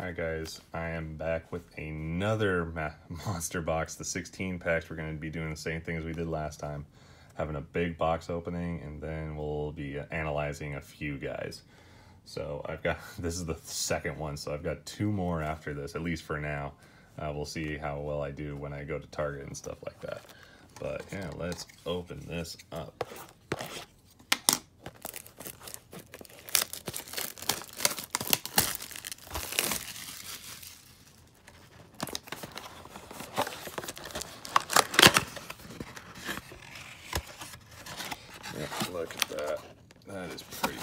Alright guys, I am back with another monster box, the 16 packs. We're going to be doing the same thing as we did last time. Having a big box opening and then we'll be analyzing a few guys. So I've got, this is the second one, so I've got two more after this, at least for now. Uh, we'll see how well I do when I go to Target and stuff like that. But yeah, let's open this up. Look at that. That is pretty.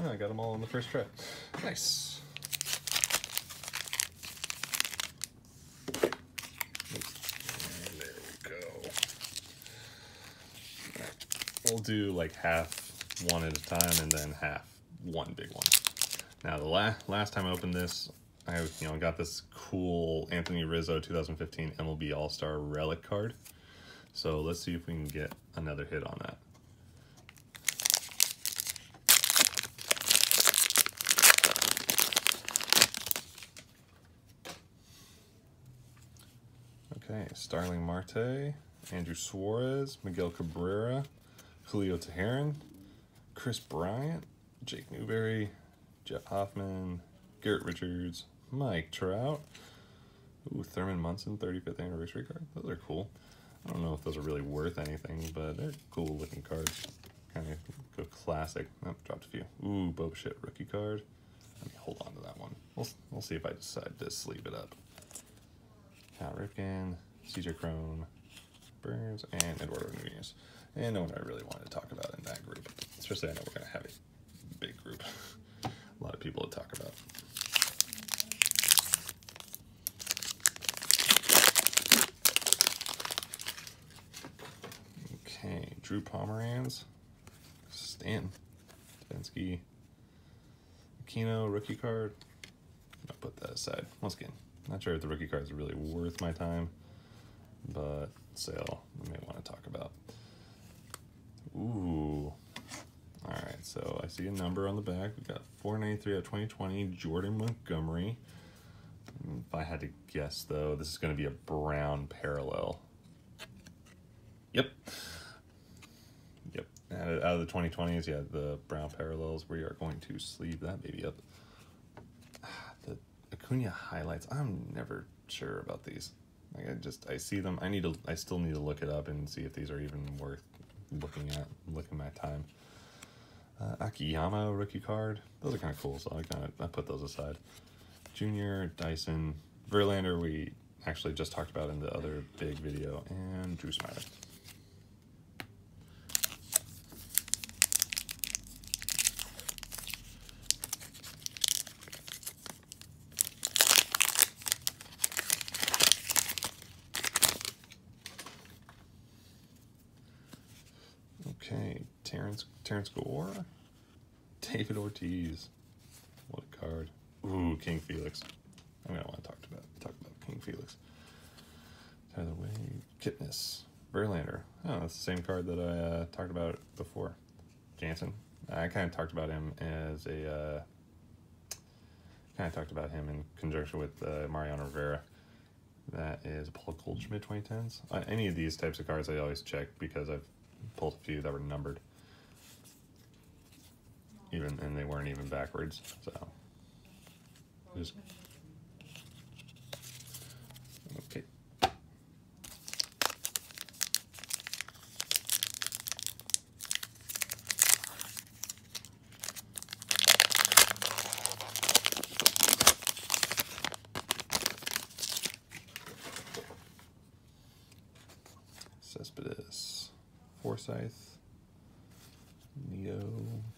Yeah, I got them all on the first try. Nice. There we go. We'll do like half one at a time and then half one big one. Now the la last time I opened this, I you know got this cool Anthony Rizzo 2015 MLB All-Star Relic card. So let's see if we can get another hit on that. Okay, Starling Marte, Andrew Suarez, Miguel Cabrera, Julio Teheran, Kris Bryant, Jake Newberry, Jeff Hoffman, Garrett Richards, Mike Trout. Ooh, Thurman Munson 35th anniversary card. Those are cool. I don't know if those are really worth anything, but they're cool looking cards. Kind of go classic. Oh, dropped a few. Ooh, Bo Bichette rookie card. Let me hold on to that one. We'll, we'll see if I decide to sleeve it up. Cal Ripken, CJ Cron, Burns, and Eduardo Nunez. And no one I really wanted to talk about in that group. Especially I know we're going to have a big group. a lot of people to talk about. Okay, Drew Pomeranz, Stan, Davinsky, Aquino, rookie card. I'll put that aside. Once again, not sure if the rookie card is really worth my time, but sale I may want to talk about. Ooh. All right, so I see a number on the back. We've got 493 out of 2020, Jordan Montgomery. Mm, if I had to guess, though, this is going to be a brown parallel. Yep. Yep. Out of, the 2020s, yeah, the brown parallels, we are going to sleeve that baby up. The Acuna highlights, I'm never sure about these. Like I just, I see them, I need to, I still need to look it up and see if these are even worth looking at, looking my time. Uh, Akiyama rookie card, those are kind of cool, so I kind of, I put those aside. Junior, Dyson, Verlander, we actually just talked about in the other big video, and Drew Smyly. Okay, Terrence Terrence Gore, David Ortiz. What a card. Ooh, King Felix. I'm gonna want to talk about talk about King Felix. Tyler Wade, Kipnis, Verlander. Oh, that's the same card that I uh, talked about before. Jansen. I kind of talked about him as a uh, kind of talked about him in conjunction with uh, Mariano Rivera. That is Paul Goldschmidt 2010s. Uh, any of these types of cards I always check because I've pulled a few that were numbered. Even and they weren't even backwards. So just okay.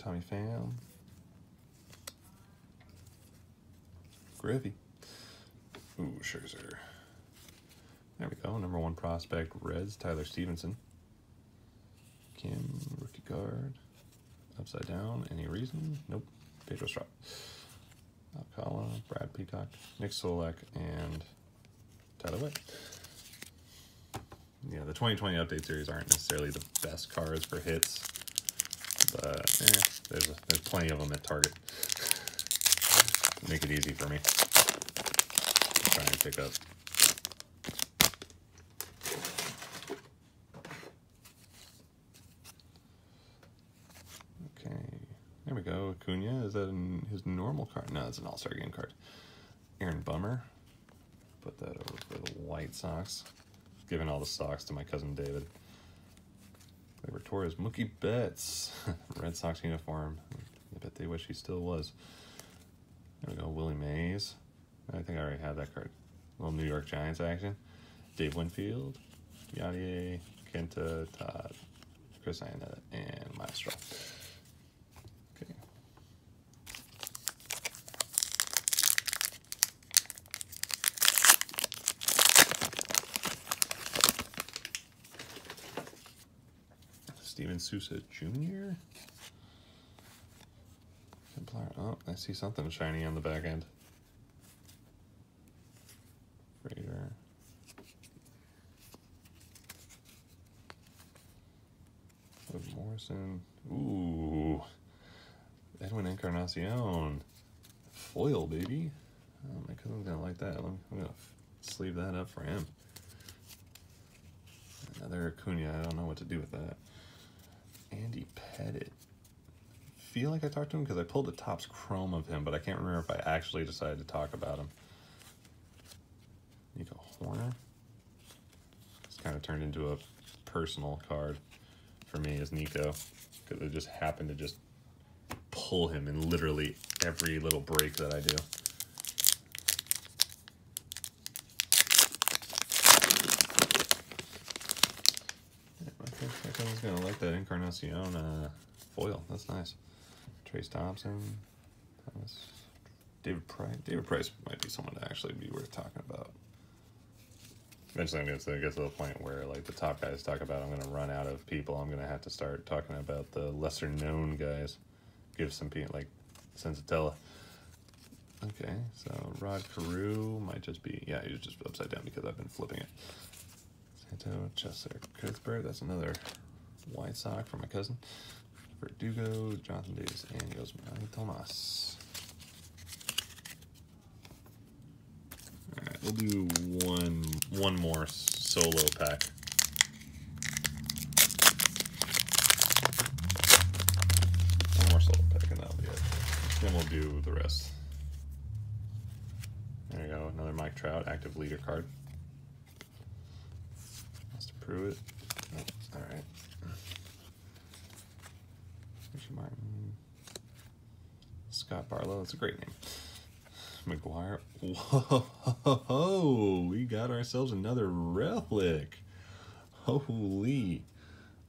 Tommy Pham, Griffey. Ooh, Scherzer. There we go. Number one prospect, Reds, Tyler Stephenson. Kim, rookie card. Upside down. Any reason? Nope. Pedro Strop. Alcala, Brad Peacock, Nick Solak, and Tyler White. Yeah, the 2020 update series aren't necessarily the best cards for hits, Eh, there's a, there's plenty of them at Target. Make it easy for me. Try and pick up. Okay, there we go. Acuna, is that in his normal card? No, it's an All-Star Game card. Aaron Bummer. Put that over for the White Sox. Giving all the socks to my cousin David. Torres, Mookie Betts, Red Sox uniform. I bet they wish he still was. There we go, Willie Mays. I think I already have that card. Little New York Giants action. Dave Winfield, Yadier, Kenta, Todd, Chris Iannetta, and Maestro. Okay. Souza Jr. Templar. Oh, I see something shiny on the back end. Raider. Wood Morrison. Ooh. Edwin Encarnacion. Foil, baby. Oh, my cousin's gonna like that. I'm gonna sleeve that up for him. Another Acuna. I don't know what to do with that. Andy Pettitte. Feel like I talked to him because I pulled the Topps Chrome of him, but I can't remember if I actually decided to talk about him. Nico Hoerner. It's kind of turned into a personal card for me as Nico because I just happened to just pull him in literally every little break that I do. I think my cousin's gonna like that Encarnacion uh, foil. That's nice. Trayce Thompson, Thomas, David Price. David Price might be someone to actually be worth talking about. Eventually, I'm gonna get to the point where like the top guys talk about, I'm gonna run out of people. I'm gonna have to start talking about the lesser known guys. Give some people like Senzatela. Okay, so Rod Carew might just be yeah, he's just upside down because I've been flipping it. Santo Cheslor Cuthbert, that's another White Sox for my cousin. Verdugo, Jonathan Davis, and Yasmany Tomas. Alright, we'll do one one more solo pack. One more solo pack and that'll be it. Then we'll do the rest. There you go, another Mike Trout active leader card. Pruitt. Oh, all right. Richie Martin. Scott Barlow. That's a great name. McGuire. Whoa! We got ourselves another relic. Holy.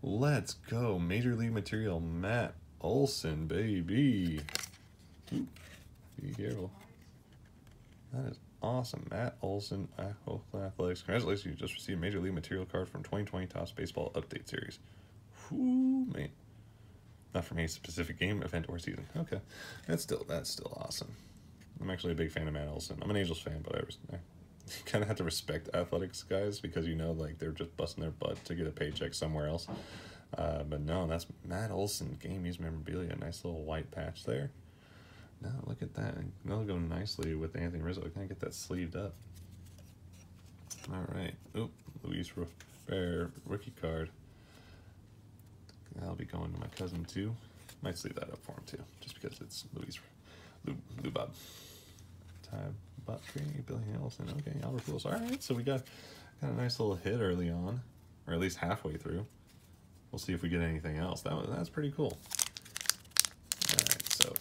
Let's go. Major League Material Matt Olson, baby. Be careful. That is awesome. Matt Olson, Oakland Athletics. Congratulations, you just received a Major League Material card from 2020 Topps Baseball Update Series. Whoo, man. Not from any specific game, event, or season. Okay, that's still that's still awesome. I'm actually a big fan of Matt Olson. I'm an Angels fan, but I, I kind of have to respect athletics guys because you know, like they're just busting their butt to get a paycheck somewhere else. Uh, but no, that's Matt Olson game used memorabilia. Nice little white patch there. No, look at that. That'll go nicely with Anthony Rizzo. Can I get that sleeved up? All right. Oop, Luis Robert rookie card. That'll be going to my cousin too. Might sleeve that up for him too, just because it's Luis Lou, Bob. Ty Buttrey, Billy Hamilton. Okay, Albert Pujols. All right, so we got got a nice little hit early on, or at least halfway through. We'll see if we get anything else. That was that's pretty cool. All right, so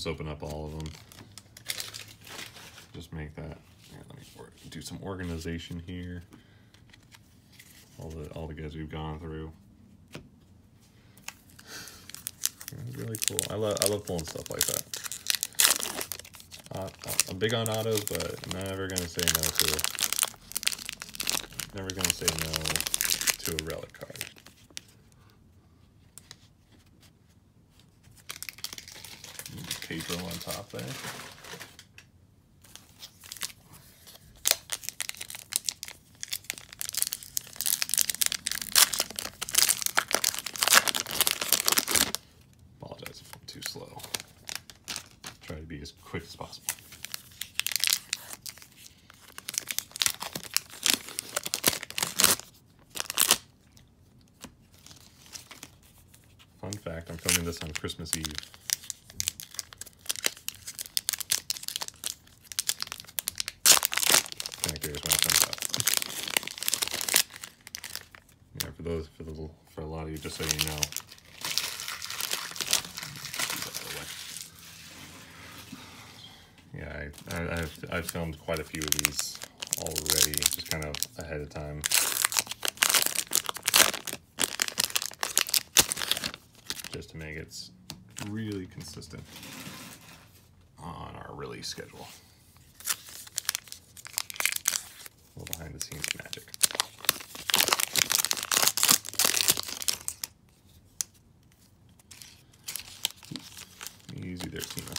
just open up all of them. Just make that. Here, let me do some organization here. All the all the guys we've gone through. Really cool. I love I love pulling stuff like that. Uh, I'm big on autos, but I'm never gonna say no to. Never gonna say no to a relic card. On top there. Apologize if I'm too slow. Try to be as quick as possible. Fun fact, I'm filming this on Christmas Eve. Just so you know. Yeah, I, I, I've, I've filmed quite a few of these already, just kind of ahead of time. Just to make it really consistent on our release schedule. A little behind the scenes magic. Easy there, Tina.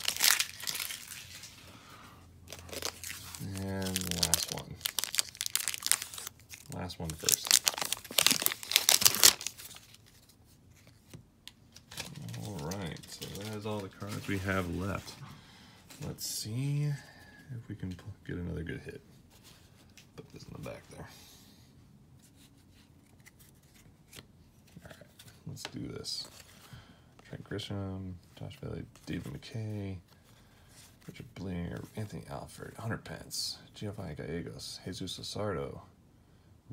And last one. Last one first. All right, so that is all the cards we have left. Let's see if we can get another good hit. Put this in the back there. All right, let's do this. Trent Grisham, Josh Bailey, David McKay, Richard Bleier, Anthony Alford, Hunter Pence, Giovanni Gallegos, Jesus Luzardo.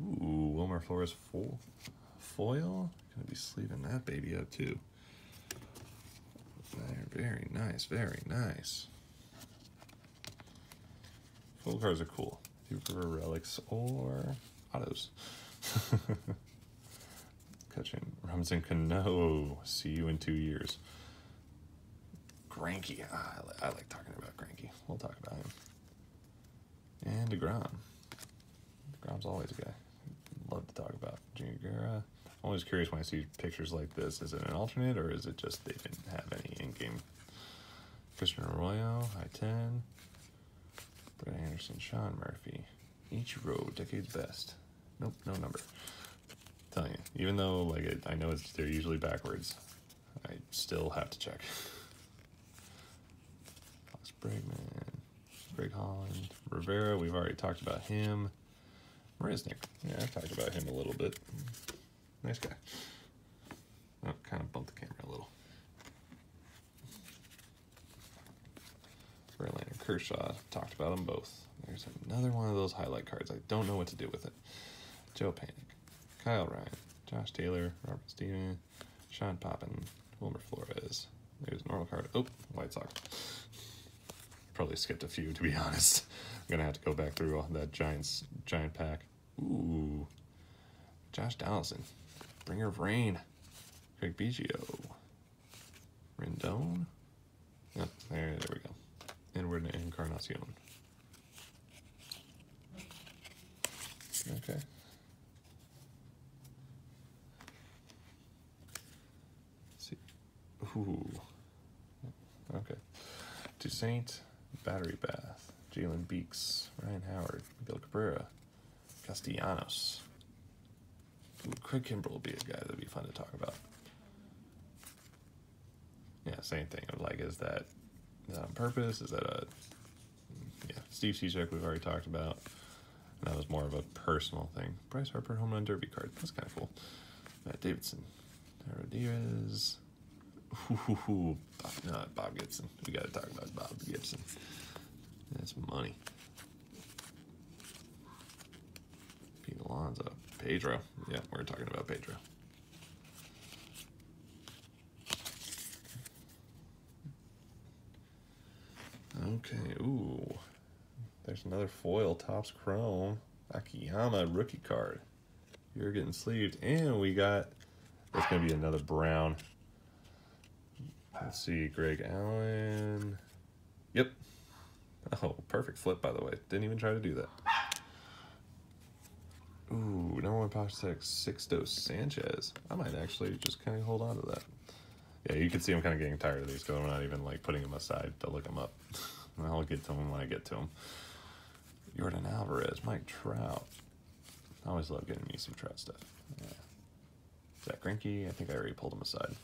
Ooh, Wilmer Flores fo- foil. Gonna be sleeving that baby up too. Very, nice, very nice. Full cards are cool. Do you prefer relics or autos? Kachin, Ramsey Cano. See you in two years. Greinke. Ah, I, li- I like talking about Greinke. We'll talk about him. And DeGrom. DeGrom's always a guy. Love to talk about. Junior Guerra. I'm always curious when I see pictures like this. Is it an alternate or is it just they didn't have any in game? Christian Arroyo, high 10. Brett Anderson, Sean Murphy. Ichiro, decade's best. Nope, no number. telling you, even though like it, I know it's they're usually backwards, I still have to check. Alex Bregman, Greg Holland, Rivera. We've already talked about him. Marisnick. Yeah, I've talked about him a little bit. Nice guy. Oh, kind of bumped the camera a little. Verlander, Kershaw. Talked about them both. There's another one of those highlight cards. I don't know what to do with it. Joe Panik, Kyle Ryan, Josh Taylor, Robert Steven, Sean Poppen, Wilmer Flores. There's a normal card. Oh, White Sox. Probably skipped a few to be honest. I'm gonna have to go back through all that Giants giant pack. Ooh, Josh Donaldson, Bringer of Rain, Craig Biggio, Rendon. Yep, there, there we go. Edward Encarnacion. Okay. Let's see. Ooh. Okay. To Toussaint, Battery Bath, Jalen Beeks, Ryan Howard, Bill Cabrera, Castellanos. Ooh, Craig Kimbrel will be a guy that'd be fun to talk about. Yeah, same thing. Like, is that, is that on purpose? Is that a yeah? Steve Cishek we've already talked about. And that was more of a personal thing. Bryce Harper home run derby card. That's kind of cool. Matt Davidson, Diaz. Ooh, Bob, no, uh, Bob Gibson. We got to talk about Bob Gibson. That's money. Pete Alonso, Pedro. Yeah, we're talking about Pedro. Okay, ooh. There's another foil Topps chrome. Akiyama rookie card. You're getting sleeved. And we got there's gonna be another brown. Let's see, Greg Allen. Yep. Oh, perfect flip by the way. Didn't even try to do that. Ooh, number one prospect, Sixto Sanchez. I might actually just kind of hold on to that. Yeah, you can see I'm kind of getting tired of these because I'm not even like putting them aside to look them up. I'll get to them when I get to them. Jordan Alvarez, Mike Trout. I always love getting me some Trout stuff. Yeah. Zack Greinke, I think I already pulled him aside.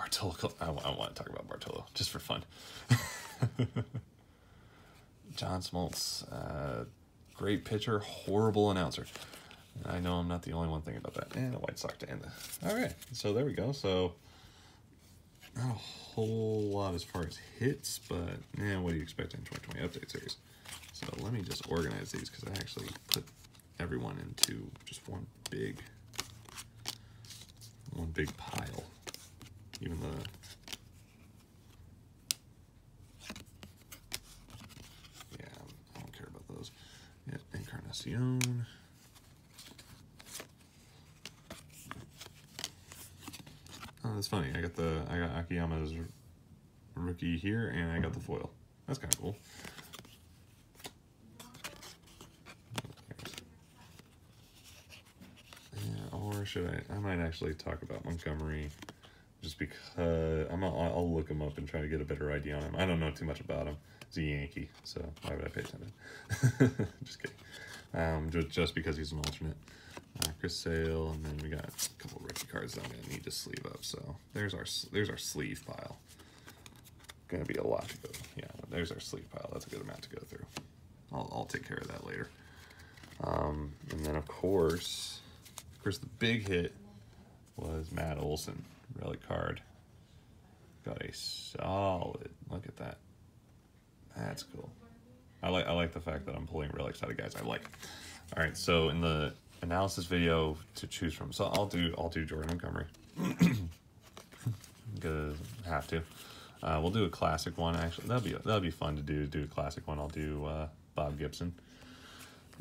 Bartolo. I, I want to talk about Bartolo just for fun. John Smoltz, uh, great pitcher, horrible announcer. I know I'm not the only one thinking about that. And a White Sox to end the. All right, so there we go. So not a whole lot as far as hits, but man, what do you expect in 2020 update series? So let me just organize these because I actually put everyone into just one big, one big pile. Even the yeah, I don't care about those. Yeah, Encarnacion. Oh, that's funny. I got the I got Akiyama's rookie here, and I got the foil. That's kind of cool. Yeah, or should I? I might actually talk about Montgomery, because I'm. A, I'll look him up and try to get a better idea on him. I don't know too much about him. He's a Yankee, so why would I pay attention? just kidding. Um, just, just because he's an alternate. Uh, Chris Sale, and then we got a couple rookie cards that I'm gonna need to sleeve up. So there's our there's our sleeve pile. Gonna be a lot to go. Yeah, there's our sleeve pile. That's a good amount to go through. I'll I'll take care of that later. Um, and then of course, of course, the big hit was Matt Olson relic card. Got a solid. Look at that. That's cool. I like I like the fact that I'm pulling relics out of guys I like. All right, so in the analysis video to choose from. So I'll do I'll do Jordan Montgomery. Gonna have to. Uh, we'll do a classic one. Actually, that'll be that'll be fun to do. Do a classic one. I'll do uh, Bob Gibson,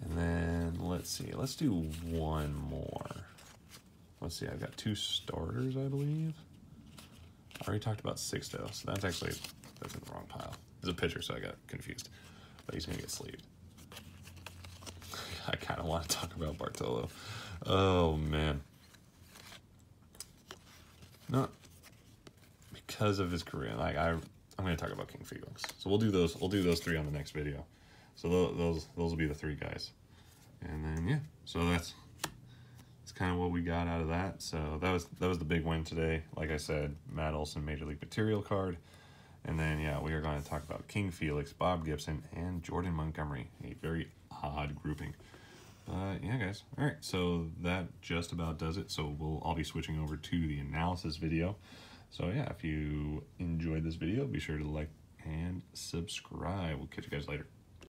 and then let's see. Let's do one more. Let's see. I've got two starters, I believe. I already talked about Sixto, so that's actually that's in the wrong pile. He's a pitcher, so I got confused. But he's gonna get sleeved. I kind of want to talk about Bartolo. Oh man, not because of his career. Like I, I'm to talk about King Felix. So we'll do those. We'll do those three on the next video. So those, those will be the three guys. And then yeah, so that's that's kind of what we got out of that. So that was that was the big win today. Like I said, Matt Olson Major League Material card. And then, yeah, we are going to talk about King Felix, Bob Gibson, and Jordan Montgomery. A very odd grouping. But yeah, guys. All right, so that just about does it. So we'll all be switching over to the analysis video. So yeah, if you enjoyed this video, be sure to like and subscribe. We'll catch you guys later.